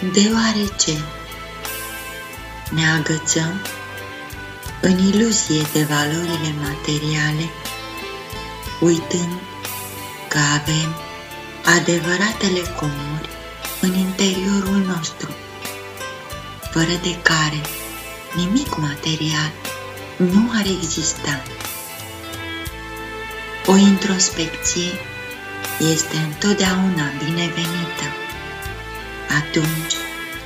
deoarece ne agățăm în iluzie de valorile materiale, uitând că avem adevăratele comori în interiorul nostru, fără de care nimic material nu ar exista. O introspecție este întotdeauna binevenită atunci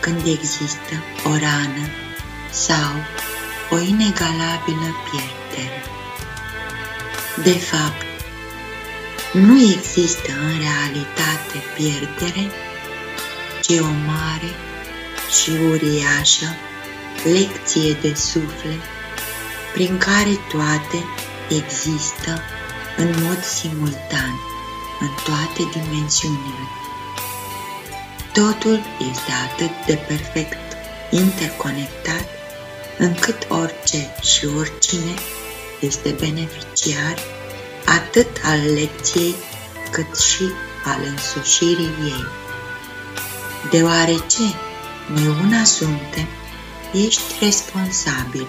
când există o rană sau o inegalabilă pierdere. De fapt, nu există în realitate pierdere, ci o mare și uriașă lecție de suflet prin care toate există în mod simultan în toate dimensiunile. Totul este atât de perfect interconectat încât orice și oricine este beneficiar atât al lecției cât și al însușirii ei. Deoarece noi una suntem, ești responsabil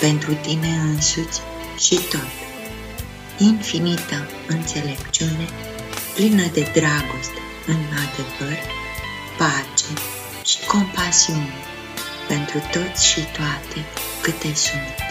pentru tine însuți și tot. Infinită înțelepciune, plină de dragoste în adevăr, pace și compasiune pentru toți și toate câte sunt.